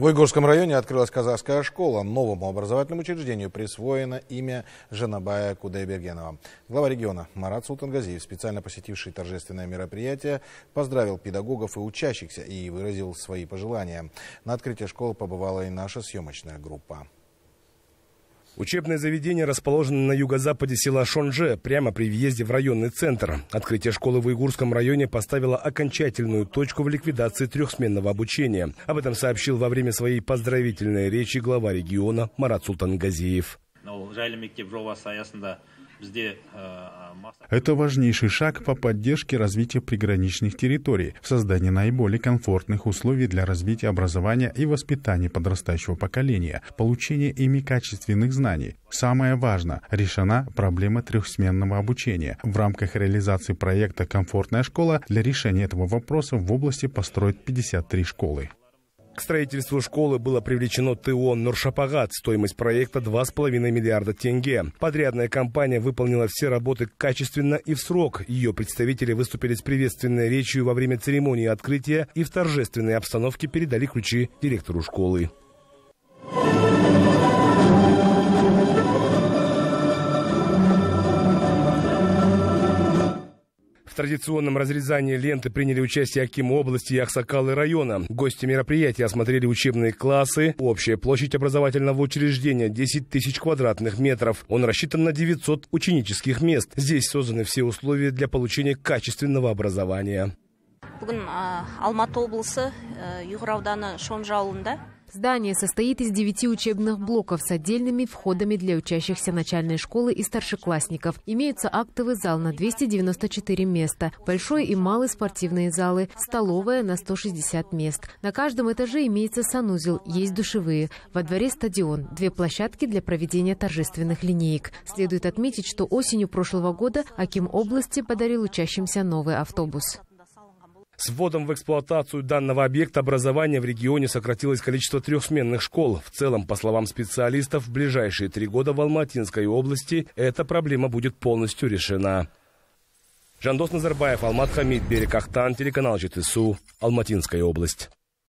В Уйгурском районе открылась казахская школа. Новому образовательному учреждению присвоено имя Жанабая Кудайбергенова. Глава региона Марат Султангазиев, специально посетивший торжественное мероприятие, поздравил педагогов и учащихся и выразил свои пожелания. На открытие школы побывала и наша съемочная группа. Учебное заведение расположено на юго-западе села Шонже, прямо при въезде в районный центр. Открытие школы в Уйгурском районе поставило окончательную точку в ликвидации трехсменного обучения. Об этом сообщил во время своей поздравительной речи глава региона Марат Султангазиев. Это важнейший шаг по поддержке развития приграничных территорий, в создании наиболее комфортных условий для развития образования и воспитания подрастающего поколения, получения ими качественных знаний. Самое важное – решена проблема трехсменного обучения. В рамках реализации проекта «Комфортная школа» для решения этого вопроса в области построить 53 школы. К строительству школы было привлечено ТО «Нуршапагат». Стоимость проекта 2,5 миллиарда тенге. Подрядная компания выполнила все работы качественно и в срок. Ее представители выступили с приветственной речью во время церемонии открытия и в торжественной обстановке передали ключи директору школы. Традиционном разрезании ленты приняли участие Аким области и Аксакалы района. Гости мероприятия осмотрели учебные классы. Общая площадь образовательного учреждения 10 тысяч квадратных метров. Он рассчитан на 900 ученических мест. Здесь созданы все условия для получения качественного образования. Бүгін Алматы облысы Югыр ауданы Шонжа ауылында Здание состоит из девяти учебных блоков с отдельными входами для учащихся начальной школы и старшеклассников. Имеются актовый зал на 294 места, большой и малый спортивные залы, столовая на 160 мест. На каждом этаже имеется санузел, есть душевые. Во дворе стадион, две площадки для проведения торжественных линеек. Следует отметить, что осенью прошлого года Аким области подарил учащимся новый автобус. С вводом в эксплуатацию данного объекта образования в регионе сократилось количество трехсменных школ. В целом, по словам специалистов, в ближайшие три года в Алматинской области эта проблема будет полностью решена. Жандос Назарбаев, Алмат Хамид, Берег Ахтан, телеканал ЖТСУ, Алматинская область.